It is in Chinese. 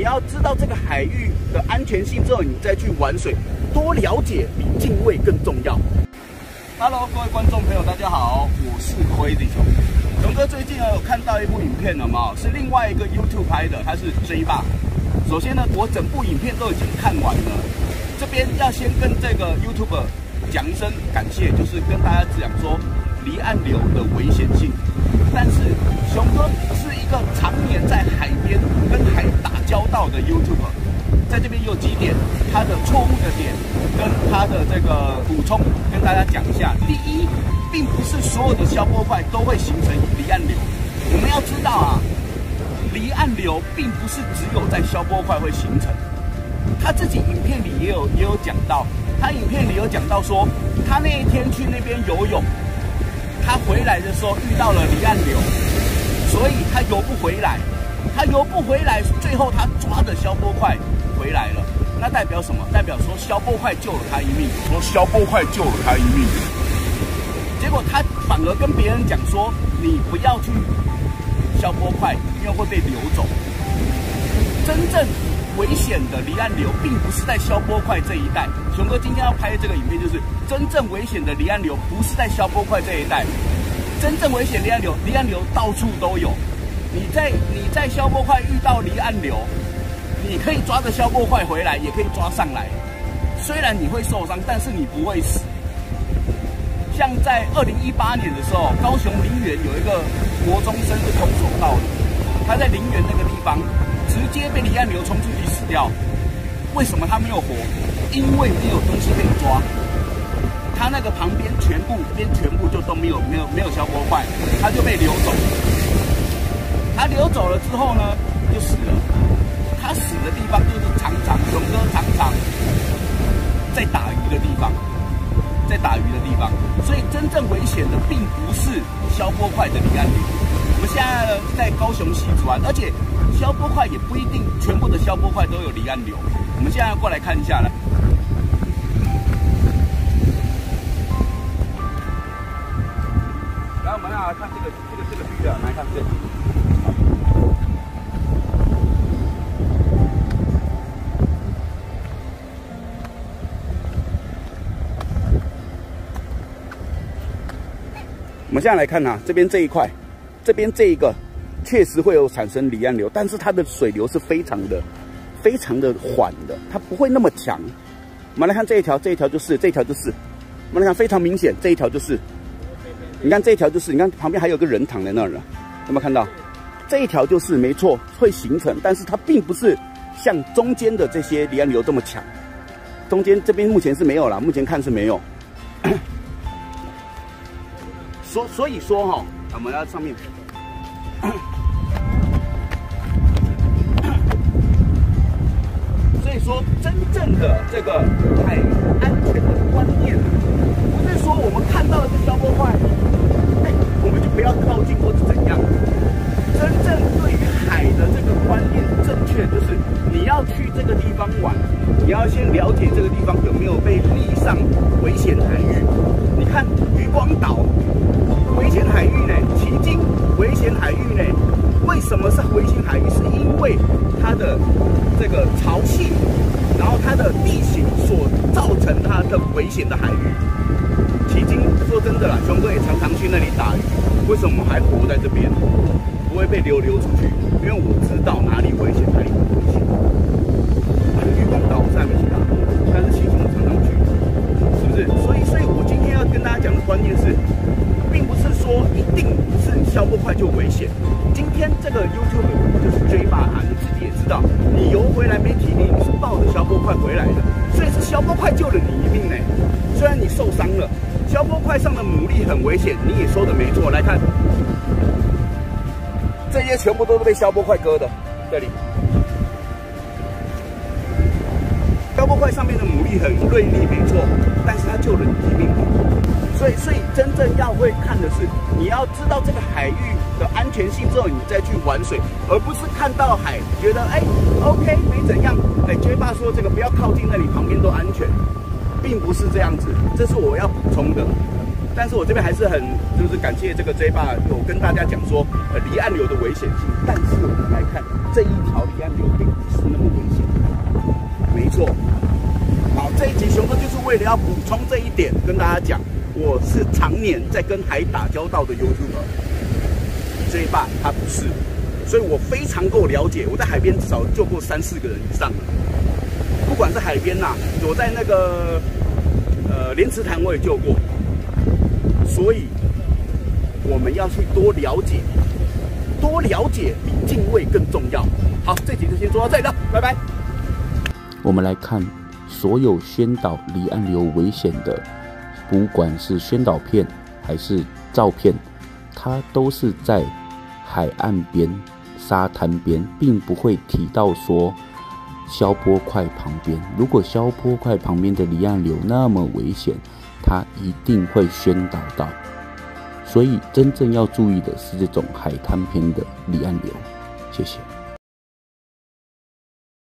你要知道这个海域的安全性之后，你再去玩水，多了解比敬畏更重要。Hello，各位观众朋友，大家好，我是 Crazy 熊。熊哥最近呢有看到一部影片了吗？是另外一个 YouTube 拍的，他是 J 爸。首先呢，我整部影片都已经看完了，这边要先跟这个 YouTube 讲一声感谢，就是跟大家讲说离岸流的危险性。但是熊哥是个常年在海边跟海打交道的 YouTuber，在这边有几点他的错误的点跟他的这个补充，跟大家讲一下。第一，并不是所有的消波块都会形成离岸流。我们要知道啊，离岸流并不是只有在消波块会形成。他自己影片里也有也有讲到，他影片里有讲到说，他那一天去那边游泳。他回来的时候遇到了离岸流，以他游不回来。他游不回来，最后他抓着消波块回来了。那代表什么？代表说消波块救了他一命。说消波块救了他一命。结果他反而跟别人讲说：“你不要去消波块，因为会被流走。”真正危险的离岸流，并不是在消波块这一带。熊哥今天要拍的这个影片，就是真正危险的离岸流，不是在消波块这一带。真正危险离岸流，离岸流到处都有。你在你在消波块遇到离岸流，你可以抓着消波块回来，也可以抓上来。虽然你会受伤，但是你不会死。像在二零一八年的时候，高雄林园有一个国中生是空手道的，他在林园那个地方直接被离岸流冲出去死掉。为什么他没有活？因为没有东西可以抓。他那个旁边全部边全部没有没有没有消波块，它就被流走。它流走了之后呢，就死了。它死的地方就是常常熊哥常常在打鱼的地方，在打鱼的地方。所以真正危险的并不是消波块的离岸流。我们现在呢在高雄西子湾，而且消波块也不一定全部的消波块都有离岸流。我们现在要过来看一下来。来，看这个这个这个鱼啊，来看这。我们现在来看啊，这边这一块，这边这一个确实会有产生离岸流，但是它的水流是非常的。非常的缓的，它不会那么强。我们来看这一条，这一条就是，这一条就是。我们来看非常明显，这一条就是。你看这一条就是，你看旁边还有个人躺在那儿了，有没有看到？这一条就是没错，会形成，但是它并不是像中间的这些离岸流这么强。中间这边目前是没有了，目前看是没有。所所以说哈，我们要上面。这个潮汐，然后它的地形所造成它的危险的海域。迄今说真的啦，熊哥也常常去那里打鱼。为什么还活在这边，不会被流流出去？因为我知道哪里危险，哪里不危险。渔光岛在没去打，但是其中常常去，是不是？所以，所以我今天要跟大家讲的观念是。并不是说一定是消波块就危险。今天这个 YouTube 就是 J 爸啊，你自己道，你游回来没体力，你是抱着消波块回来的，所以是消波块救了你一命呢。虽然你受伤了，消波块上的牡蛎很危险，你也说的没错。来看，这些全部都是被消波块割的，这里。消波块上面的牡蛎很锐利，没错，但是它救了你一命。所以，所以真正要会看的是，你要知道这个海域的安全性之后，你再去玩水，而不是看到海觉得哎，OK 没怎样。哎，J 爸说这个不要靠近那里，旁边都安全，并不是这样子。这是我要补充的。但是我这边还是很就是感谢这个 J 爸有跟大家讲说，呃，离岸流的危险性。但是我们来看这一条离岸流并不是那么危险。没错，好，这一集熊哥就是为了要补充这一点，跟大家讲，我是常年在跟海打交道的 YouTuber，这一霸他不是，所以我非常够了解。我在海边至少救过三四个人以上了，不管是海边呐，我在那个呃莲池潭我也救过，所以我们要去多了解，多了解比敬畏更重要。好，这集就先说到这里了，拜拜。我们来看所有宣导离岸流危险的，不管是宣导片还是照片，它都是在海岸边、沙滩边，并不会提到说消波块旁边。如果消波块旁边的离岸流那么危险，它一定会宣导到。所以真正要注意的是这种海滩边的离岸流。谢谢。